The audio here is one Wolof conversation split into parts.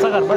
sagar ba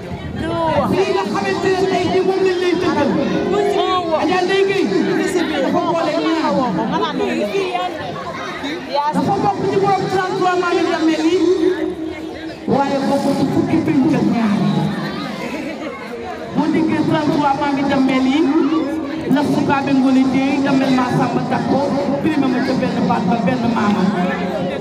lii nga xamante ne tey jii moom lañ lay tëggal. Adja Ndeye Gueye. dafa boole ñaar. dafa bokk ci borom 33 maa ngi leen mel nii. waaye bokk ci fukki pénc ak ñaar. boo déggee 33 maa ngi dem mel nii. ndax su kaa bengoo leen dee damel maa sàmm takko. prime ma ca benn baat ba benn maama.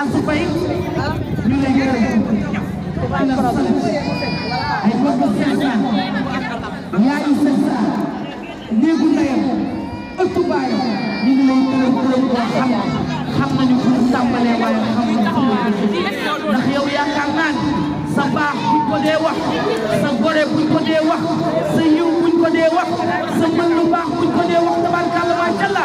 Assou Faye ñu ngi lay gërëm ay bëgg Sessa yaayu Sessa néegu ndeyam ëttu baayam ñu ngi lay gërëm gërëm boo xam xam nañu fu mu tàmbalee waaye xam nañu fu mu ndax yow yaakaar naa ni sa baax buñ ko dee wax sa gore buñ ko dee wax sa yiw buñ ko dee wax sa mën lu baax buñ ko dee wax tabarkàlla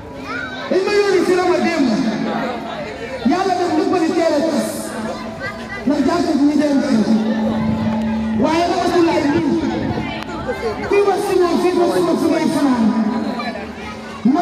dañ ma yónni si la ma démb yàlla def lu bëri teel a tas ndax jàpp bi ñu dem ci waaye dama si laaj bi kuy wax si moom fii ba suba su may fanaan ma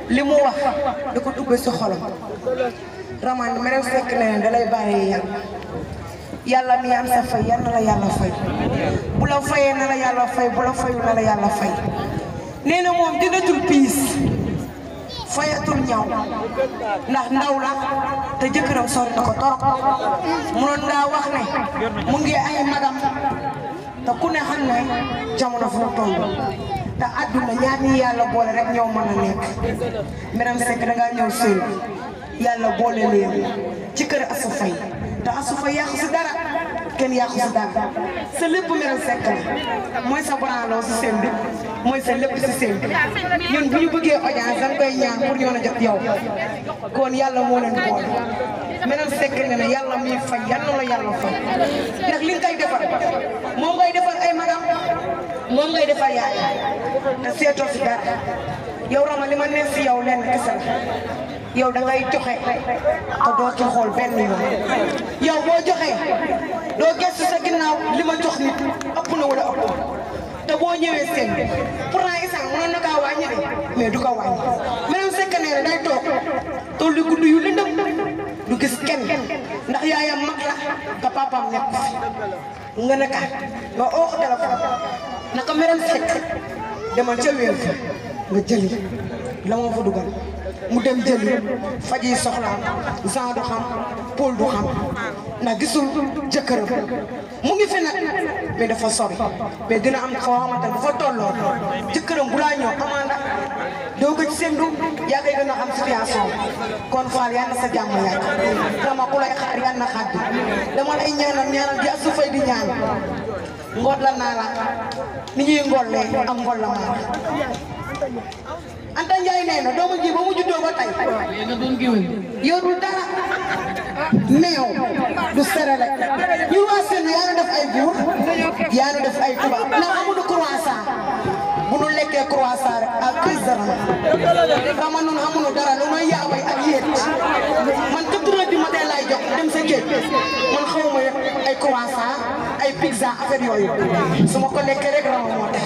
li mu wax da ko tubbe si xolam ramaan ma dem fekk na leen dalay bàyyee yàlla yàlla mi am sa fay yal na la yàlla fay bu la fayee na la yàlla fay bu la fayu na la yàlla fay nee na moom dinatul piis fayatul ñaw ndax ndaw la te jëkkëram sori na ko torop mu doon daa wax ne mu ngi ay magam te ku ne xam ne jamono fu mu toll te àdduna ñaar ñi yàlla boole rek ñoo mën a nekk Maram Seck da ngaa ñëw sëy yàlla boole leen ci kër Astou Faye te Astou Faye yàqu si dara kenn yàqu si dara sa lépp Maram Seck la mooy sa branloo si seen bi mooy sa lépp si seen bi ñun bu ñu bëggee audience dañ koy ñaan pour ñoo na jot yow kon yàlla moo leen boole meneen sekk ne ne yàlla muy fay yal na la yàlla fay ndax li nga koy defal moom ngay defal ay magam moom ngay defal yaay te seetoo si dara yow Rama li ma neex si yow lenn kese la yow da ngay joxe te doo ci xool benn yoon yow boo joxee doo gëstu sa ginnaaw li ma jox nit ëpp na wala ëpp te boo ñëwee seen bi pourtant instant mënoon na kaa wàññi de mais du ko wàññi maanaam sekk nee na day toog tool yu gudd yu lëndëm du gis kenn ndax yaayam mag la te papaam nekk fi nga ne ka nga oo ko téléphone na ko meram sekk demal ca wéer fa nga jëli la moo fa dugal mu dem jëli faj yi soxlaam Jean du xam Paul du xam ndax gisul jëkkëram mu ngi fi nag mais dafa sori mais dina am foo xamante ne bu fa tolloo jëkkëram bu laa ñëw amanda doo ko ci séntu yaa koy gën a xam situation kon Fall yal na sa jàmm yàgg dama ku lay xaar yal na xaar bi dama lay ñaanal ñaanal di asu fay di ñaan ngoot la naa la ni ñuy ngollee am ngol la maa Anta Ndiaye nee na doomu ji ba mu juddoo ba tey. nee na doon géwél. yorul dara. meew du serelek ñu waa seen yaa ngi def ay buur yaa ngi def ay tubaab ndax amuñu croissant bu nu lekkee croissant rek ak crise de rein xam nga noonu amuñu dara lu may yaaway ak yéet man quatre heures du matin laay jox dem sa géej man xaw ma ay croissant ay pizza affaire yooyu su ma ko lekkee rek raw moo tax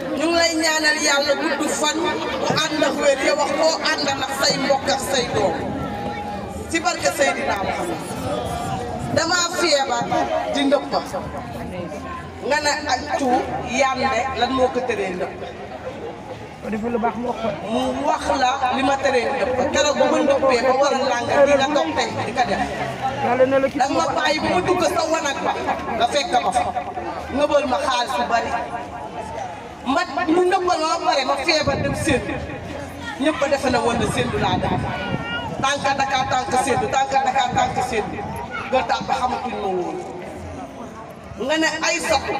ñu ngi lay ñaanal yàlla gudd fan bu ànd ak wér yow wax koo ànd ak say mbokk ak say doom ci barke Seydina Muhammad dama feebar di ndëpp nga ne ak tu yande lan moo ko tëree ndëpp dafa lu baax mu wax mu wax la li ma teree ndëpp keroog bu ma ndëppee ba war a làng di la toog tey di ko def yàlla na la ci danga ma bàyyi ba ma dugg sa wanag ba nga fekk ma fa ngëbal ma xaalis bu bari mbat ñu nëbbal ma pare ma feebar dem séen ñëpp a defe na woon na séen du laa daal tànka Dakar tànka séen du tànka Dakar tànka séen du nga tax ba xamatuñ ma woon nga ne ay satu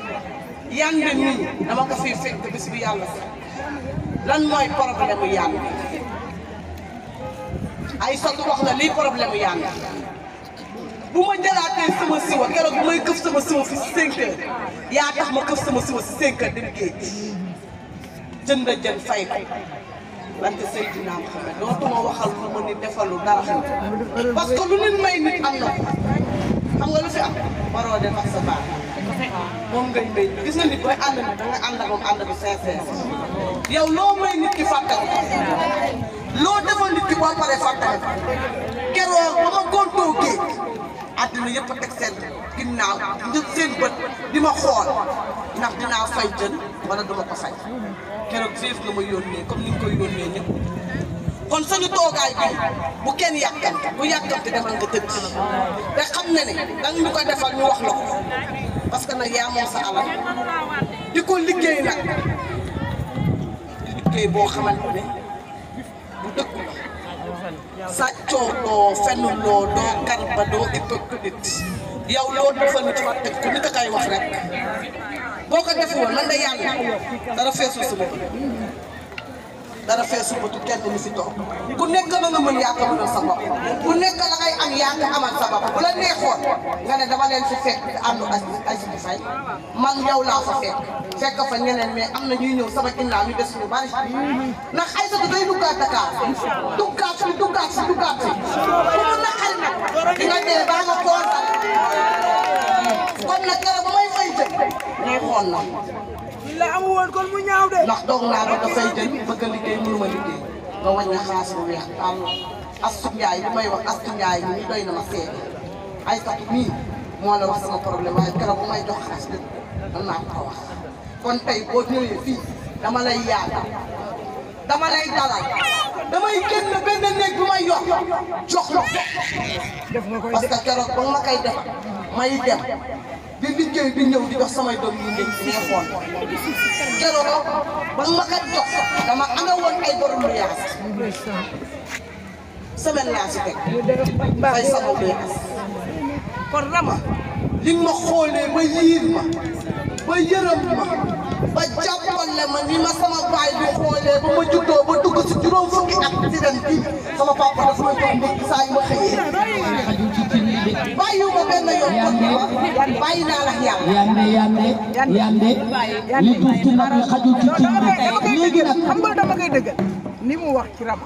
yan bi nii dama ko fiy fekk bis bi yàlla sax lan mooy problème mu yàlla ay satu wax na lii problème mu yàlla bu ma jëlaatee sama siwa keroog bu may këf sama siwa fi cinq heures yaa tax ma këf sama siwa si cinq heures dem géej jënd jën fay ko wante Seydina Muhammad dootuma waxal lu ma ni defalu dara xam parce que lu nit may nit am na xam nga lu fi am waroo def ak sa baax moom ngay mbéy gis nga nit booy ànd na da nga ànd ak moom ànd bu sincère yow loo may nit ki fàttal loo defal nit ki boo paree fàttali keroog ba ma gontoo géej àddina yëpp a teg seen ginnaaw njëg seen bët di ma xool ndax dinaa fay jën wala duma ko fay keroog féef nga ma yónnee comme ni nga koy yónnee ñëpp kon suñu toogaay bi bu kenn yàkkam bu yàkkam te demal nga tëdd te xam ne ne dang ñu ko defal ñu wax la ko parce que nag yaa moom sa alal di ko liggéey nag liggéey boo xamante ne bu dëkk la sàccoo loo fenn loo doo garba doo hypocrite yow loo defal nit fàtte ko nit a kay wax rek boo ko defu woon man de yàlla dara feesul si bopp dara feesul bëtu kenn ni si toog ku nekk la nga mën yaa ko mënal sa bopp ku nekk la ngay am yaa ko amal sa bopp bu la neexoon nga ne dama leen fi fekk te àndu ak ak si fay man yow laa fa fekk fekk fa ñeneen mais am na ñuy ñëw sama ginnaaw ñu des ñu bari ndax ay sa day duggaat Dakar duggaat fi duggaat fi duggaat fi bu mu naqari nag di nga dee baa nga kontaan kon nag keroog ba may fay jël ngay xool na la amu woon kon mu ñaaw de ndax doog naa ba nga fay jël bëgg a liggéey mënu ma liggéey nga wàññi xaas bu weex am astu njaay li may wax astu njaay mi doy na ma seede ay satu mii moo la wax sama problème waaye keroog bu may jox xaalis bi man naa ko wax kon tey boo ñëwee fii dama lay yaatal dama lay dalal damay génn benn néeg bu may yokk jox la parce que keroog ba ma koy defal may dem di liggéey di ñëw di dox samay doom yu nekk neexoon keroog ba ma koy jox dama amee woon ay borom lu yaas semaine laa si teg fay sama meekas kon rama li ma xoolee ba yiir ma ba yërëm ma ba jàppale ma ni ma sama baay bi xoolee ba ma juddoo ba dugg si juróom fukki at si ren bi sama papa dafa ma jox mbokk saa yu ma xëyee bàyyiwuma benn yoon kon ni ma bàyyi naa la yàlla yande yande yande li duuf ci nag li xajul ci cin bi léegi nag xam nga dama koy dëggal ni mu wax ci rama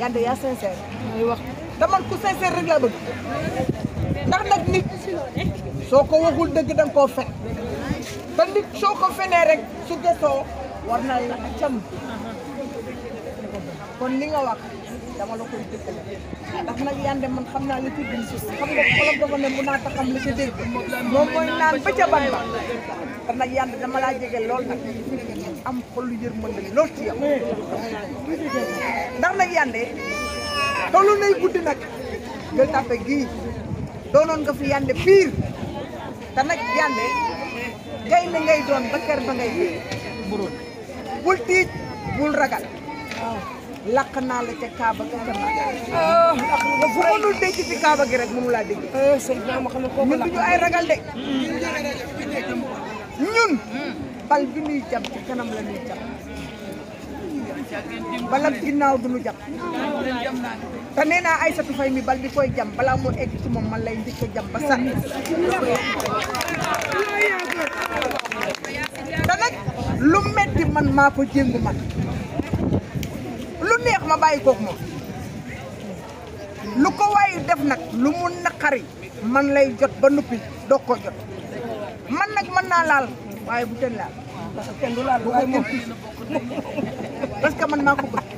yande yaa sincère mooy wax daman ku sincère rek laa bëgg ndax nag nit soo ko waxul dëgg danga koo fen te nit soo ko fenee rek su gesoo war na la cam kon li nga wax dama la koy dëkkale ndax nag yande man xam naa li ci biir suuf xam nga xolam dafa ne bu naa taxam li ci dégg moom mooy naan ba ca ban ba te nag yande dama laa jege lool nag am xolu yërmande lool ci yow ndax nag yande tollu nay guddi nag Gueule Tapée gii doonoon nga fi yande pire te nag yande gay na ngay doon ba kër ba ngay dee bul tiit bul ragal laq naa la ca Kaaba ga ca Makka bu mënul denc ci Kaaba gi rek mënu laa denc ñun duñu ay ragal de ñun bal bi ñuy jam ci kanam la ñuy jam bala ginnaaw du nu jàpp te nee naa Aysatu Fay mi bal bi koy jam balaa moo egg ci moom man lay njëkk a jam ba sànni te nag lu metti man maa ko jéngu man lu neex ma bàyyi kook moom lu ko waayu def nag lu mu naqari man lay jot ba nuppi doog ko jot man nag mën naa laal waaye bu kenn laal parce que kenn du laal waaye moom parce que man maa ko bëgg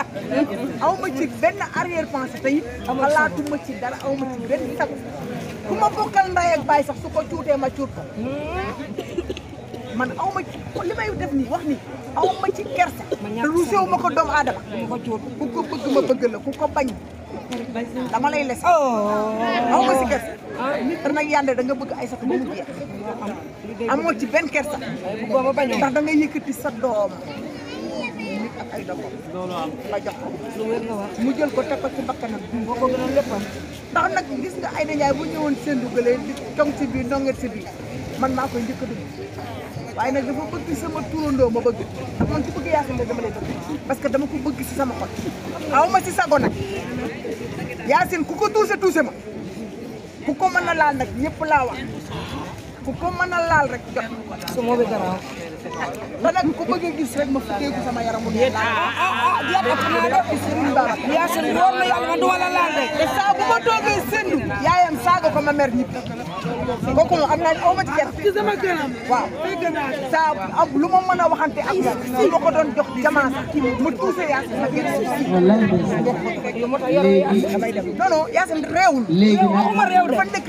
aw ma ci benn arrière pensée tey xalaatuma ci dara aw ma ci benn sago ku ma bokkal ndey ak baay sax su ko cuutee ma cuut ko man aw ma ci li may def nii wax nii aw ma ci kersa te ruusewu ma ko doomu aadama ku ko bëgg ma bëgg la ku ko bañ dama lay les oh. aw ma si kër te nag yande da nga bëgg ay sax ba mu jeex amoo ci benn kersa ndax da nga yëkkati sa doom nit ak ay doomam la jox ko mu jël ko teg ko ci bakkanam boo ko gënoon léppam ndax nag gis nga ay dañaay bu ñëwoon seen dugalee di tong ci biir ndonget ci biir man maa koy njëkk a dugg waaye nag dafa bëgg sama turandoo ma bëgg ndax man ku bëgg Yacine rek dama lay bëgg parce que dama ko bëgg si sama xol aw ma si sago nag Yacine ku ko tuuse tuuse ma ku ko mën a laal nag ñëpp laa wax ku ko mën a laal rek jot su ma bi garaaw man nag ku bëgg a gis rek ma futteeku sama yaram mu neex. ah ah ah yaa ko xam naa de Serigne Ba. yaa seen wóor na yàlla man du ma la laal de. te saa bu ma toogee sendu. yaayam saaga ko ma mer ñibbi. kooku moom am naa ne aw ma ci gerte. ci sama kanam. waaw saa am lu ma mën a waxante ak yow. su ma ko doon jox jamaa sax kii mu tuuse yaa seen ma gën si. wallaay ndeysaan. moo tax yoroo yaa seen damay dem. non non yaa seen réewul. léegi nag dafa nekk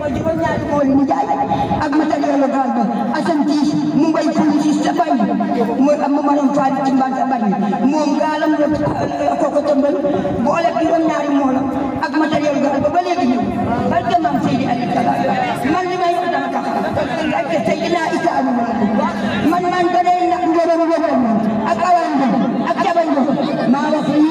mooy juróom ñaari bool yi mu jaay ak matériel lu gaal ba asan tiis mu mbay pulu si sa fay mooy am maram faal ci mbaan sa bari moom gaalam la kooku tëmbal boole juróom ñaari moola ak matériel gaal ba ba léegi ñëw barke maam Seydi Aliou Salaam man li may wax dama tax barke Seydina Issa Aliou man man da day ndax ngërëm ngërëm ak awaan ba ak jabal ba maa wax yi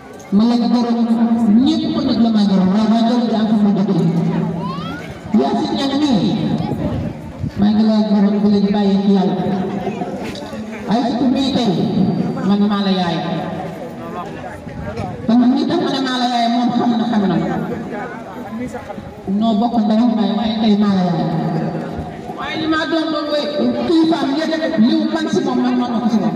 ma la gërëm ñëpp nag la may gërëm waaye waa Jolof daa am fu mu dëkk yaa si ñaan nii maa ngi lay gërëm bu leen bàyyi ci yàlla ay surtout bii tey man maa la yaay te man li tax ma ne maa la yaay moom xam na xam na noo bokk ndey waaye waaye tey maa la yaay waaye li ma doon doon way kii faam yëpp liw man si moom man man na ko si moom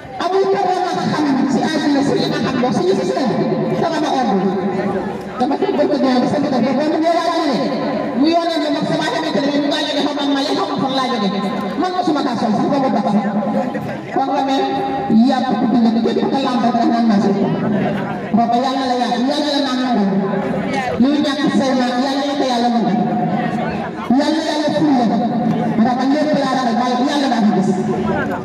amul kenn ku ma xam si àdduna si li ma xam moom suñu système sama ma ordre dama ko bëgg ñëw di sant ko ba mu ñëw laa jóge mu yoonee ne man sama xamante ne ñu maa jóge xam man ma xam fan laa jóge man ma suma kaa sol si boobu ba xam kon nga mel yàpp ku dund képp ku làmb rek naan ma si boobu yàlla la yàlla yàlla la naan nangu lu ñàkk say maam yàlla la ko yàlla nangu yàlla yàlla ful la ndax lépp laa la rek waaye yàlla daa ko gis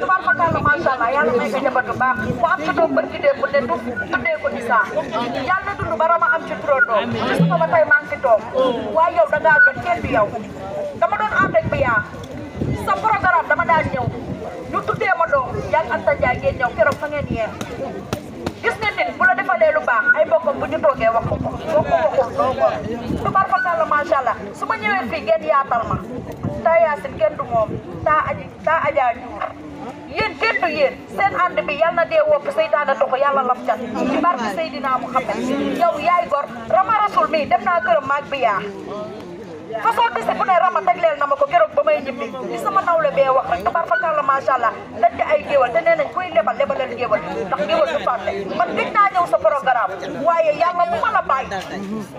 tubaab fa kàlla macha allah yàlla may ko njaboot bu baax mu am ci doom barki dee bu ne du tuddee ko Issa yàlla na dund ba rama am ci turandoo su ko ba tey maa ngi ci doom waaye yow da ngaa gën kenn du yow dama doon ànd ak bi yaa sa programme dama daan ñëw ñu tuddee ma doom yaa ngi Anta Ndiaye ngeen ñëw keroog fa ngeen yeex gis nga nit bu la defalee lu baax ay bokkam bu ñu toogee wax ko ko boo ko waxul doo ko tubaab fa kàlla macha allah su ma ñëwee fii ngeen yaatal ma taa yaasin kenn du moom taa aji saa Adja Diouf yéen kenn du yéen seen ànd bi yal na dee wopp seytaane toxu yàlla laf cat ci barke Seydina Muhammad yow yaay gor Rama Rasul mi dem naa këram maag bi yaa façon bisi bu ne Rama tegleel na ma ko keroog ba may ñibbi li sama nawle bee wax rek tabar fa kàlla macha allah dañ di ay géwal te nee nañ kuy lebal lebalal géwal ndax géwal du fàtte man gëj naa ñëw sa programme waaye yàlla bu ma la bàyyi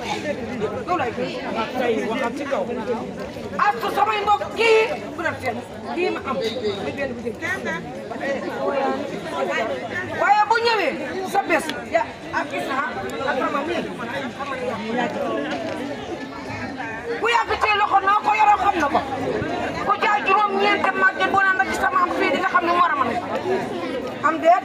loolu lay gën a tey waxal ci kaw ak su samay mbokk kii bu doon fenn kii ma am muy benn bu jëm waaye bu ñëwee sa bés ya ak Issa ak Rama mii xam nga yàq ku yàgg ci loxo naa ko yoroo xam na ko ku jaay juróom-ñeent màgget boo naan la ci sama am fii di nga xam ne mu war a mën am déet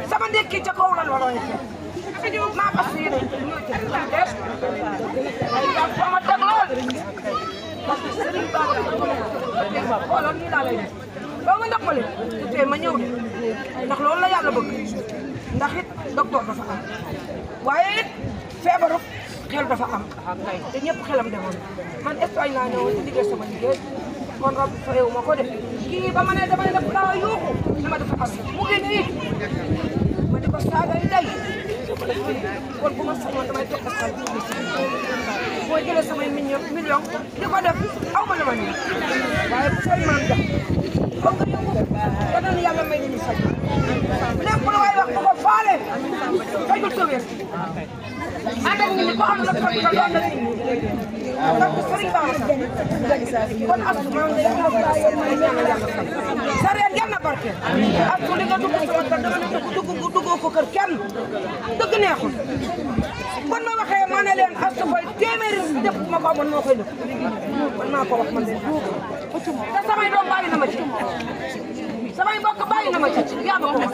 sama ndekki ca kaw la looloo ñu maa fas yéene ay jàpp sama teg lool parce que sëriñ Ba xoolal nii laa lay def doo ma noppale tey ma ñëw de ndax loolu la yàlla bëgg ndax it docteur dafa am waaye it feebaru xel dafa am te ñëpp xelam demoon man Espagne laa ñëwoon di liggéey sama liggéey kon rab fayewu ma ko def kii ba ma ne dama ne daf laa yuuxu dama dafa am mu ngi nii ma di ko saaga yi day kon bu ma sañoon damay toog askan bi boo jëlee samay million million di ko def aw ma la ma nii waaye bu sooy maam jax foog nga yóbbu te doon yàlla may ni ñu sañ lépp lu waay wax bu ko faale fajul ko wér àndal ñu ni ko am la ko ko doon na ci donc sëriñ Ba kon astu maa ngi lay sa reer yal na barke astu li nga dugg sama kër dama ne dugg dugg duggoo ko kër kenn dëgg neexul kon ma waxee ma ne leen astu koy téeméeri def ma ko amoon moo koy def man maa ko wax man leen te samay doom bàyyi na ma ci samay mbokk bàyyi na ma ci yaa ma ko wax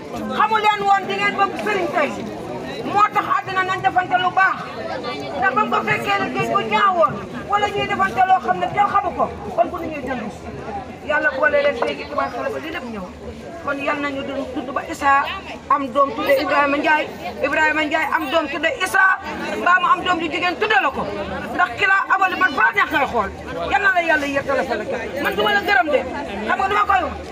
xamu leen woon di ngeen bëgg sëriñ tey moo tax àddina nañ defante lu baax ndax ba mu ko fekkee la géej bu ñaawoon wala ñuy defante loo xam ne kenn xamu ko kon ku ni ñuy dund yàlla boole leen léegi tubaab sala ba li lépp ñëw kon yal nañu dund tudd ba Issa am doom tudde Ibrahima Ndiaye Ibrahima Ndiaye am doom tudde Issa mbaa mu am doom ju jigéen tudde la ko ndax ki la abali man fa neex ngay xool yal na la yàlla yéttale fa la man du ma la gërëm de xam nga du ma koy wax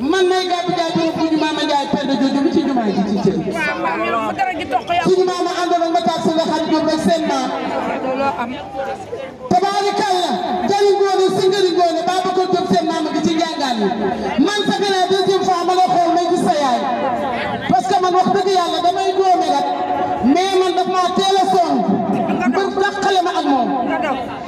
man may gàpp jaay borom bu ñu maama jaay pend jooju bi ci jumaa ji ci cër suñu maama àndoon ak Matar Sylla xarit Diop ak seen maam tabaarikàlla jëriñ ngoone si njëriñ ngoone baa ba ko jóg seen maama gi ci njàngaan yi man sa gën a deuxième fois ma la xool may gis sa yaay parce que man wax dëgg yàlla damay doome rek mais man daf maa teel a song ba dàqale ma ak moom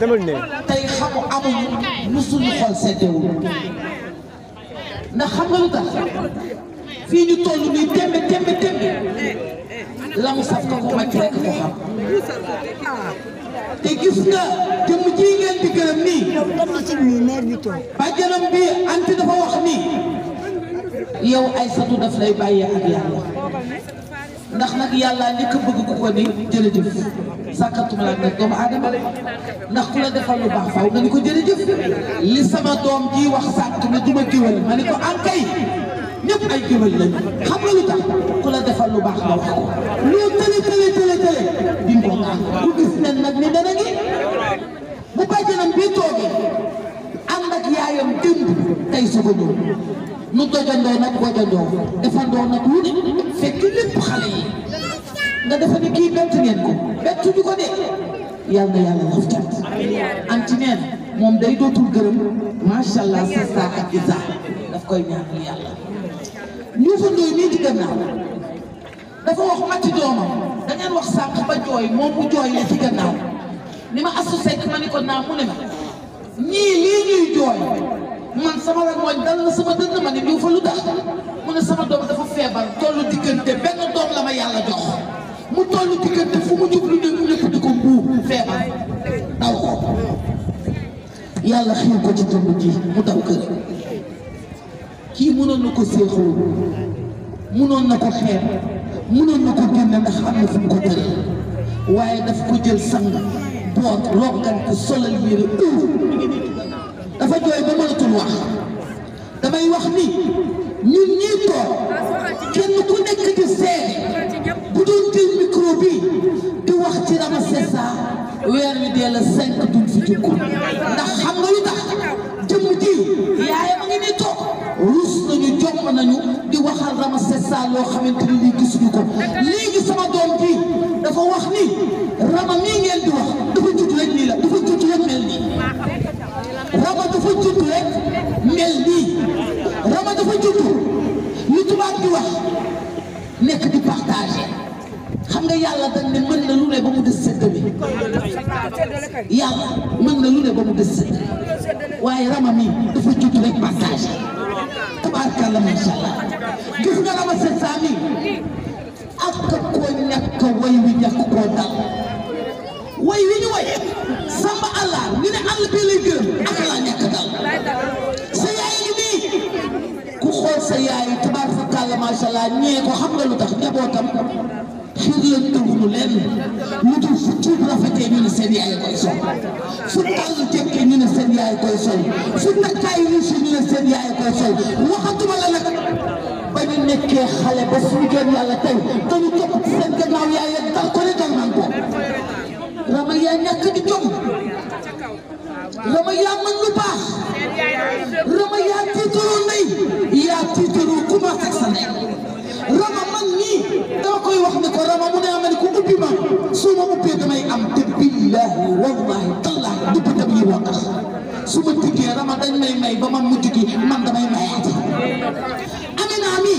demal ne tey xamu amuñu lu suñu xol seddewul ndax xam nga lu tax fii ñu toll nii tembe tembe tembe la mu saf ko ko wàcc rek ko xam te gis nga jëmm ji ngeen di gërëm nii bàjjanam bi anti dafa wax nii yow ay satu daf lay bàyyi ak yàlla ndax nag yàlla njëkk bëgg ku ko ni jërëjëf sàkkatuma laaj nag doomu aadama ndax ku la defal lu baax faw nga ni ko jërëjëf li sama doom ji wax sàkk ne du ma géwél ma ni ko ankay ñëpp ay géwél lañu xam nga lu tax ku la defal lu baax nga wax ko loo tële tële tële tële di ko ku gis nen nag ni dana ngi bu bàjjanam bii toogee ànd ak yaayam démb tey soog a ñëw nu dojandoo nag wajandoo defandoo nag lu ne fekk lépp xale yi nga defa ne kii bett ngeen ko bettu ñu ko de yàlla na yàlla laf cat anti neen moom day dootul gërëm macha allah sista ak isa daf koy ñaanal yàlla ñu fa ndooy nii ci gannaaw dafa wax matti doomam da ngeen wax sànq ba jooy moom mu jooy la ci gannaaw ni ma asu sekk ma ni ko naa mu ne ma ñii lii ñuy jooy man sama rek mooy dal na sama dënn ma ne ñu fa lu tax mu ne sama doom dafa feebar tollu diggante benn doom la ma yàlla jox mu tollu diggante fu mu jublu ne mu nekk di ko mbuur feebar daw ko yàlla xiir ko ci dënn ji mu daw kër kii mënoon na ko séexoo mënoon na ko xeeb mënoon na ko génne ndax am na fu mu ko tëj waaye daf ko jël sang boot lonkan ko solal yére uuf dafa jooy ba mënatul wax damay wax ni ñun ñii toog kenn ku nekk di seede bu doon jël micro bi di wax ci Ramaphosa weer wi dee la cinq duñ fi jukku ndax xam nga lu tax jëmm ji yaayam a ngi nii toog ruus nañu jomb nañu di waxal Ramses Sall loo xamante ni lii gisuñu ko léegi sama doom bi dafa wax ni Rama mii ngeen di wax dafa judd rek nii la dafa judd rek mel nii Rama dafa judd rek mel nii Rama dafa judd li tubaab di wax nekk di partager xam nga yàlla dañ ne mën na lu ne ba mu des séddale yàlla mën na lu ne ba mu des séddale waaye rama mi dafa judd rek passage tabaarkalla macha allah gis nga rama set saa mi ak ko ñàkk way wi ñàkk koo dal way wi ñu way samba allah ñu ne àll bi lay gërëm ak laa ñàkk dal sa yaay yi nii ku xool sa yaay tabaar fa kàlla macha allah ñee ko xam nga lu tax njabootam xir leen tënkuñu leen lu dul fu tuub rafetee ñu ne seen yaay koy sol fu tàll jekkee ñu ne seen yaay koy sol fu takkaay ruus ñu ne seen yaay koy sol waxatuma la nag ba ñu nekkee xale ba suñu gën yàlla tey dañu topp ci seen gannaaw yaay ya dal ko ne dal naan ko rama yaa ñàkk di jom rama yaa mën lu baax rama yaa tiitaroo nay yaa tiitaroo ku ma fekk sa ndey rama man nii dama koy wax ne ko rama mu ne ama ne ko ubbi ma su ma ubbee damay am te billaahi wallaahi tallaahi du bi tam yi moo tax su ma tukkee rama dañ may may ba ma mujj gi man damay mayaate Amina mi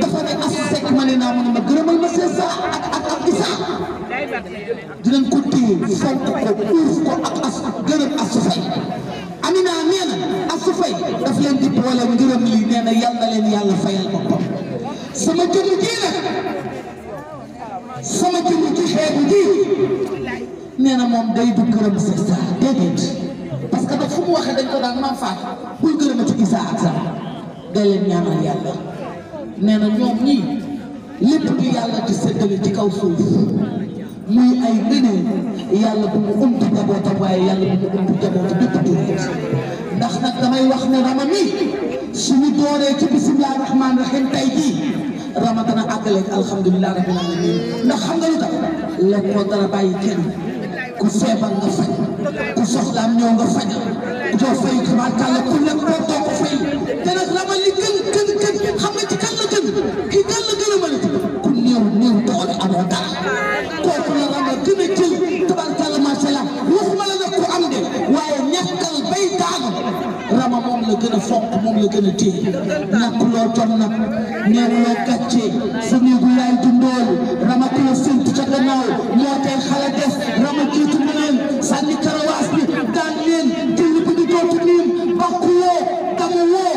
dafa ne as sek ma ne naa mu ne ma gërëmal ma seen saa ak ak ak isa dinañ ko téye fonk ko uuf ko ak as gërëm as fay Amina nee na as fay daf leen di boole ngërëm lii nee na yàlla leen yàlla fayal boppam sama jëmm ji nag sama jëmm ji xeebu ji nee na moom day du gërëm si Issa déedéet parce que nag fu mu waxee dañ ko daan maam faat bul gërëma ci Issa ak sax day leen ñaanal yàlla nee na ñoom ñii lépp lu yàlla di séddale ci kaw suuf muy ay ngëneel yàlla bu mu umtu njabootam waaye yàlla bu mu umtu njabootu bépp jullit ndax nag damay wax ne rama mi suñu dooree ci bisimilah rahmaani rahim tey jii ramadana àggaleeg alhamdulilah rabbil alamin ndax xam nga lu tax lekk moo dara bàyyi kenn ku feebar nga faj ku soxlaam ñëw nga faj doo fay tubaarkàlla ku lekk boo doo ko fay te nag la ma li gën gën gën xam nga ci kan la gën ki kan la gën a mën ku néew néew doole amoo dara kooku la rama gën a jël tubaarkàlla macha allah waxuma la nag ku am de waaye ñàkkal bay daanu rama moom la gën a fonk moom la gën a téye ñàkk loo ton nag néew loo gàcce sa néegu yaay du ndool rama ku la sént ca gannaaw moo koy xala def rama jiitu mu leen sànni karawaas bi daan leen jël bi di dootu niim bakku woo damu woo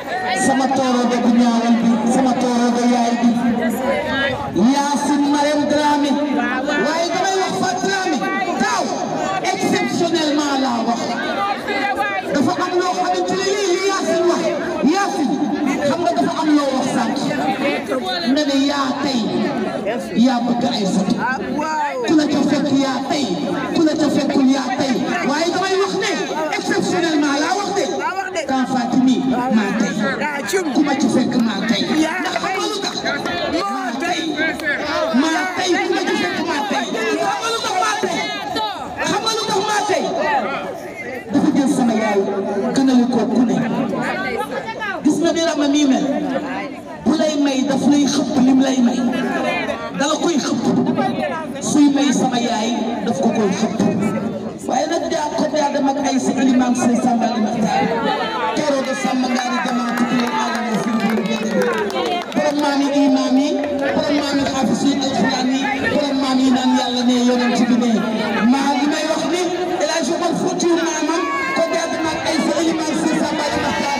sama tooro de bu ñaawal bi sama tooro de yaay bi Yacine Marème Dramé waaye damay wax fa Dramé daaw exceptionnellement laa wax dafa am loo xamante ne lii li Yacine wax Yacine xam nga dafa am loo wax sànq nga ne yaa tey yaa bëgg ay satu ku la ca fekk yaa tey ku la ca fekkul yaa tey waaye damay wax ne exceptionnellement laa wax de kan Fatimi maa tey ku ma ci fekk maa tey ndax xam nga lu tax maa tey maa tey ku ma ci fekk maa tey xam nga lu tax maa tey xam nga lu tax maa tey dafa jël sama yaay gënale ko ku ne gis nga ni Rama mii mel bu lay may daf lay xëpp lim lay may dala koy xëpp suy may sama yaay daf ko koy xëpp waaye nag daa ko daa dem ak ay sa ilimaam say sàmbali maxtaar teeroo de sàmm ngaa ni jamaa tukki leen aadama si lu bëri jënd borom maam yi imaam yi borom maam yi xaafis yi alxuraan yi borom maam yi naan yàlla ne yonent bi ne maa li may wax ni El Hadj Omar Foutiyou maamam ko daa dem ak ay sa ilimaam say sàmbali maxtaar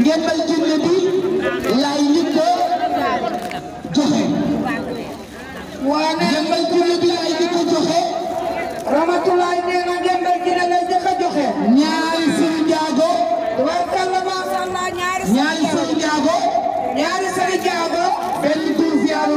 ngembal junne bi laay njëkk a joxe waane ngembal junne bi laay njëkk a joxe Ramatulaay nee na ngembal junne lay njëkk a joxe ñaari sëriñ Njaago tubaarkàlla macha allah ñaari ñaari sëriñ Njaago ñaari sëriñ Njaago benn tur fi alu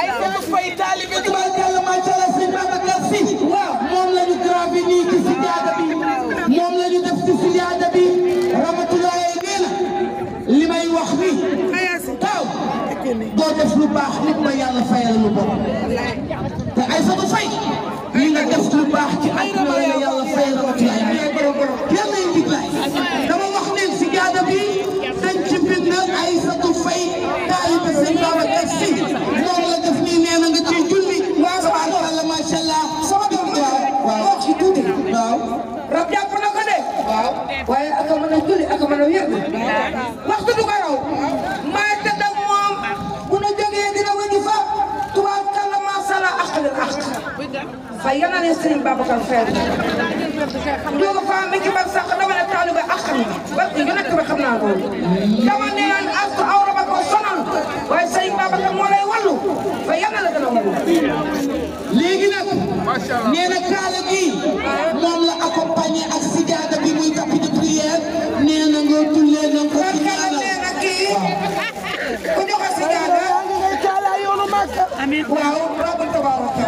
ay sama fay taalibe tubaarkàlla macha allah sëñ Babacar Si waaw moom la ñu gravé nii ci sijaada bi moom la ñu def ci sijaada bi ramatulaye nee na li may wax ni taw doo def lu baax nit ma yàlla fayal lu bon te ay sama fay li nga def lu baax ci ay rama ya yàlla fay la ci ay ay borom borom yàlla yi nit lay dama wax ne si jaada bi dañ ci bind ay satu fay taalibe sëñ Babacar Si moom la def nii nee na nga ciy julli waaw tabaarkalla macha allah sama doom waaw waaw wax ci tuuti waaw rab jàpp na ko de waaw waaye ak a mën a julli ak a mën a wér waxtu du ko raw bu nu jógee dina wëñu fa tubaab kàlla macha allah ak leen ak waaye yal na leen Serigne Babacar Faye Ndiogo Fane mi ci bal sax dama ne taalu ba ak xam na parce que yonent bi xam naa loolu dama ne leen ak aw raba ko sonal waaye Serigne Babacar moo lay wallu waaye yal na la gën a wallu léegi nag nee na kaala gi moom la accompagné ak sijaada bi muy tapis de prière nee na nga jullee na ko ci ñaanal ku ñu ko si jaaga ngay taala yoonu Makka amiin waaw rabbu tabaraka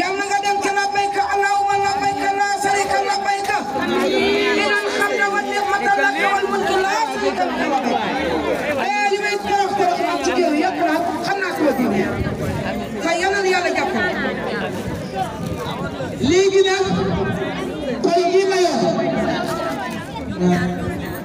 yal na nga dem ca labbayka allahumma labbayka la sharika labbayka inal hamda wan ni'mata laka wal mulku la sharika laka labbayka ay li may torox torox nag ci kër yëpp nag xam naa sama diine te yal na yàlla jàppale léegi nag koy gi ma yor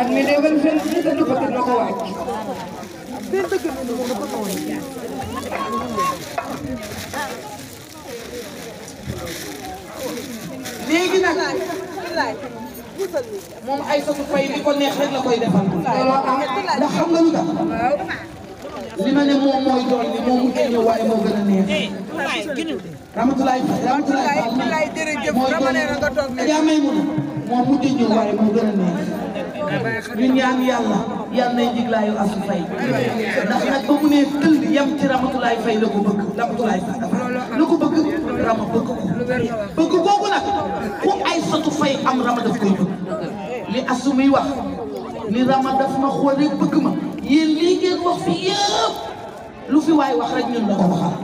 at mi déwén fenn fenn dëgg bëgg na ko wàcc. léegi nag moom ay sotu fay li ko neex rek la koy defal. looloo am ndax xam nga lu tax. li ma ne moom mooy doon ne moom mu génne waaye moo gën a neex. Ramatulaay Ramatulaay Fall mi mooy doon ne yaa may mun moom mu génne waaye moo gën a neex. ñu ñaan yàlla yàlla nay jiglaayu asu fay ndax nag ba mu nee tëll yam ci Ramatulaay Fay la ko bëgg Ramatulaay Fay la ko bëgg Rama bëgg ko bëgg googu nag ku ay sotu fay am Rama daf koy bëgg li asu muy wax. ni rama daf ma xool rek bëgg ma yéen lii ngeen wax fi yëpp lu fi waay wax rek ñun la ko waxal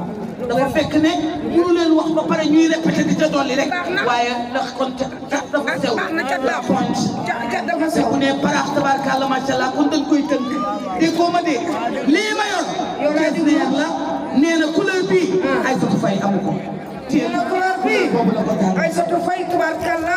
dafa fekk ne mënu leen wax ba pare ñuy répété di ca dolli rek waaye ndax kon ca dafa sew la ponce dafa sew bu ne paraax tabarkàlla macha allah kon dañ koy tënk dégg koo ma dégg lii ma yor yow laa dina yàlla nee na couleur bii ah. ay fatu fay amu ko téye na couleur bii boobu la ko daal ay fatu fay tabarkàlla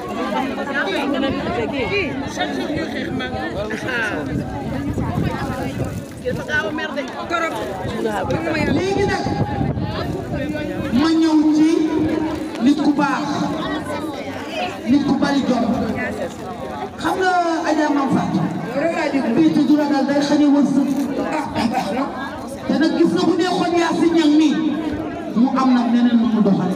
léegi nag ma ñëw ci nit ku baax nit ku bari jom xam nga Adja Mame Fatou bii te du ragal day xañe wërsëg te nag gis na bu dee xoj yaa si ñang nii mu am nag neneen mu doxale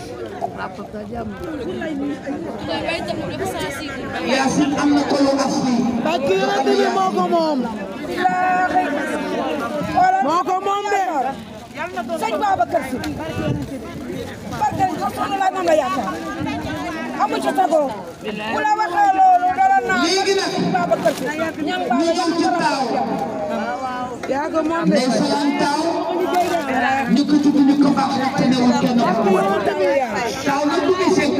Yaasin am na ko lu as fii. Bakki Yonent bi moo ko moom. moo ko moom de. sëñ Babacar Si. barke Rasulullah moom la yaakaar. amu ci sago. ku la waxee loolu dara naa léegi nag ñu ñëw ci taaw yaa ko moom de salaam taaw ñu ko tudd ñu ko baax rek te newul kenn taaw nag bu échec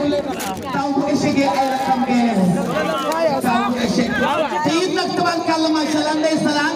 taaw bu échec ay rakam ngeen taaw bu échec te it nag tabarkàlla macha allah ndey salaam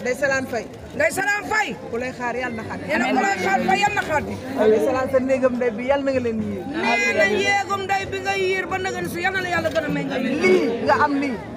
Ndeye Salaan Faye. Ndeye Salaan Faye. ku lay xaar yàlla na xaar. yàlla ku lay xaar Faye yàlla na xaar. Ndeye Salaan sa néegam ndey bi yàlla na nga leen yiir. nee na yéegum ndey bi nga yiir ba nagan su yàlla na la yàlla gën a may. lii nga am lii.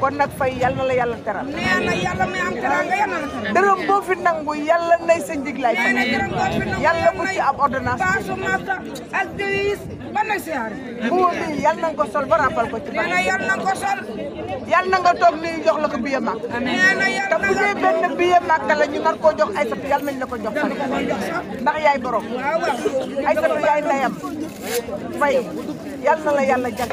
kon nag fay yal na la yàlla teral. nee na yàlla may am teral nga yal na la teral. dërëm boo fi nangu yàlla nay sa njiglaay. nee na dërëm boo fi nangu yàlla bu ci ab ordonnance. baasu masa ak diwis ba na siyaare. mbubu bi yal na nga ko sol ba rappal ko ci baax. nee na yal na nga ko sol. yal na nga toog nii jox la ko billet màkk. nee na yal na nga toog te bu dee benn billet màkk la ñu nar koo jox ay satu yal nañ la ko jox. ndax yaay borom. waaw waaw ay satu yaay ndeyam fay yal na la yàlla jàpp.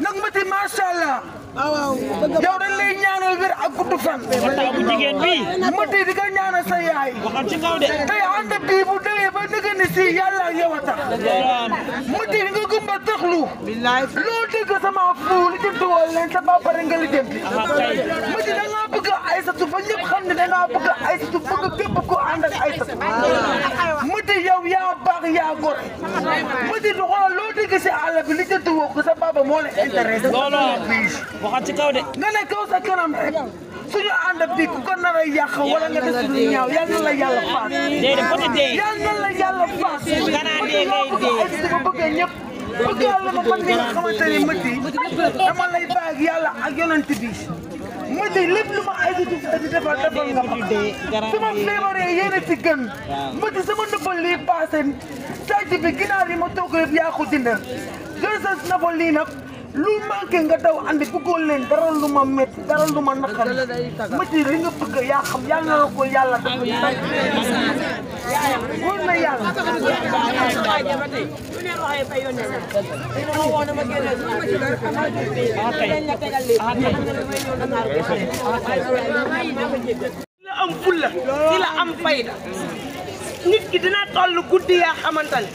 nag mati macha allah. Ah, waaw yow dañ lay ñaanal wér ak gudd fan. waxtaan bu jigéen bi. mati di ko ñaanal sa yaay. waxal ci kaw de. tey ànd bii bu demee ba nëgë ni si yàlla ak yow a tax. mati di nga gumba taxlu. loo dégg sama fu li jëntu woon leen sa papa rek nga li jënti. mati da ngaa bëgg Aysatu ba ñëpp xam ne da ngaa bëgg Aysatu bëgg képp ku ànd ak Aysatu. mati yow yaa baax yaa gore. mu di du xool loo dégg si àll bi li jënd woo ko sa papa moo la intéressé. loolu waxal ci kaw de. nga ne kaw sa kanam rek. suñu ànd ak bi ku ko nar a yàq wala nga def suñu ñaaw yal na la yàlla faas. déedéet côté dee. yal na la yàlla faas. gannaaw dee ngay dee. ma bëgg ñëpp. bëgg yàlla ma man mi nga xamante ni mëti dama lay bàyyi ak yàlla ak yonent bi mëti lépp lu ma ay di defal defal nga ma su ma feebaree yéen a ci gën mati sama nëbbal lii paase sàcc bi ginaar yi ma togg yëpp yaa ko dindi jël sa nëbbal lii nag lu manqué nga daw andi bëggoo leen dara lu ma métti dara lu ma naqari mati li nga bëgg yaa xam yàlla na la ko yàlla dafa yàlla wóor na yàlla la am fulla ci la am fayda nit ki dina toll guddi yaa xamante ne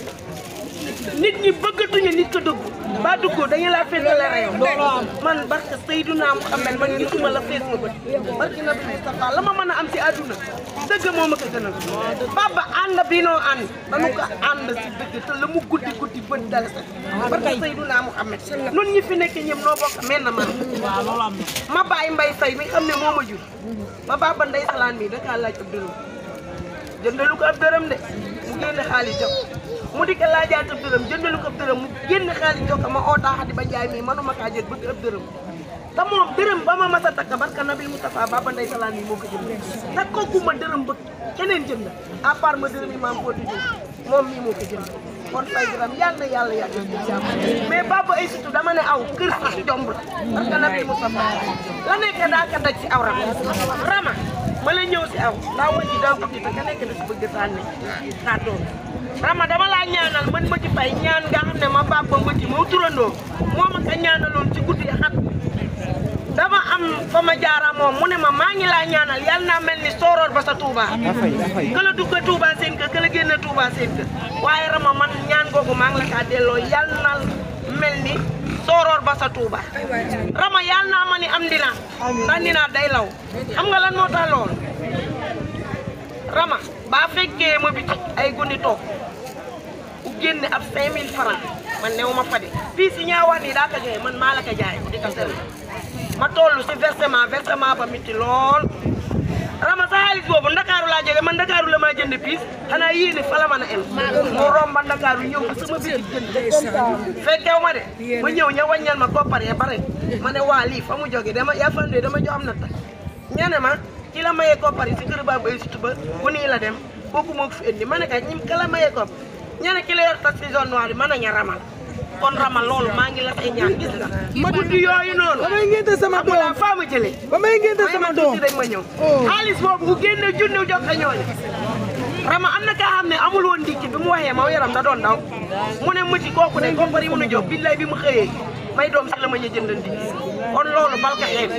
nit ñi bëggatuñu nit ko dugg ba dugg dañu laa fees la reyoon man barke Seydina Muhammad man gisuma la fees nga bët barke na bi Mustafa la ma mën a am ci àdduna dëgg moo ma ko gënal baba ànd bi noo ànd dañu ko ànd ci dëgg te la mu guddi guddi bët dal sa barke Seydina Muhammad nun ñi fi nekk ñëpp noo bokk mel na man ma bàyyi mbay fay mi xam ne moo ma jur ma papa ndey salaan mi dakaa laaj ab dërëm jëndalu ko ab dërëm de mu génn xaalis jox mu di ko laajaat ab dërëm jëndalu ko ab dërëm mu génn xaalis jox ko ma oo taaxa di ba jaay mii manuma kaa jël bëgg ab dërëm te moom dërëm ba ma mas a takk barka nabil Moustapha Baba Ndeye Salaan yi moo ko jënd takk ko ku ma dërëm bëgg keneen jënd à part ma dërëm yi maam ko di moom mii moo ko jënd kon fay gërëm yàlla na yàlla yàgg ci jàmm mais Baba ay surtout dama ne aw kër sax jomb la parce que nabi Moustapha la nekk daa ko daj si aw rama rama ma la ñëw si aw daa wàññi daa guddi te ka nekk na si bëgg sànni xaar doom Rama dama laa ñaanal man Mati Faye ñaan nga xam ne ma baab ba Mati moo turandoo moo ma ko ñaanaloon ci guddi xat dama am fa ma jaara moom mu ne ma maa ngi laa ñaanal yàlla naa mel ni sooroor ba sa Touba ka la dugg Touba seen kër ka la génn Touba seen kër waaye Rama man ñaan googu maa ngi la kaa delloo yàlla na mel ni sooroor ba sa Touba Rama yàlla naa ma ni am ndinaa ndax ndinaa day law xam nga lan moo tax loolu rama baa fekkee ma biti ay gone toog u génne ab 5000 francs man new ma fa de fii si ñaawaan yi daa ko joxe man maa la ko jaay di ko sell ma toll si versement versement ba miti lool rama sa xaalis boobu ndakaaru laa jóge man ndakaaru la maa jënd piis xanaa yéene fa la mën a em mu romba ndakaaru ñëw ba sama biti jënd fekkew ma de ma ñëw ña wàññal ma koppar ya bare ma ne waa lii fa mu jóge dama yaa fandee dama jox am na tax nee na ma ki la mayee koppar yi si kër Bamba yi surtout ba bu nii la dem kooku moo ko fi indi ma ne ka ñi ka la mayee kopp ñee ne ki la yor tax si zone noire bi mën nañu ramal kon ramal loolu maa ngi la fay ñaan gis nga ma guddi yooyu noonu ba may ngénte sama doom amulaa faa ma jëlee ba may ngénte sama doom rek ma ñëw xaalis boobu bu génne junni jox ko ñooñu rama am na kaa xam ne amul woon ndikki bi mu waxee ma yaram da doon daw mu ne mëti kooku ne koppar yi mun a jox billaay bi mu xëyee may doom si la ma ñu jëndandi kon loolu balka xeeb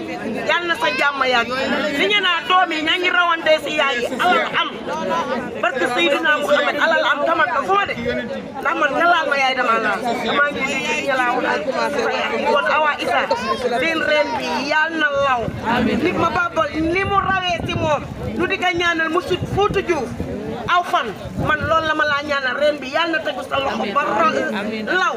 yal na sa jàmm yàgg li ñu naa doom yi ña ngi rawante si yaay yi alal am barke Seydina Muhammad alal am taman da foo de ndax man nga laal ma yaay dama laal damaa ngi nuyu ñi nga laa waxal sa yaay kon awa isa seen reen bi yal na law nit ma babal ni mu rawee si moom nu di ko ñaanal mu sut fuutu juuf aw fan man loolu la ma laa ñaanal reen bi yal na tegu sa loxo ba law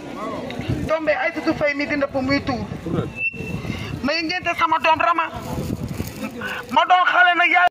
tombé ay tutu fay mi di ndëpp muy tuur may ngénte sama doom rama ma doon xale nag yàlla